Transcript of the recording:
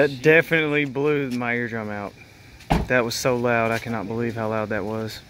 That definitely blew my eardrum out. That was so loud. I cannot believe how loud that was.